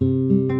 Come.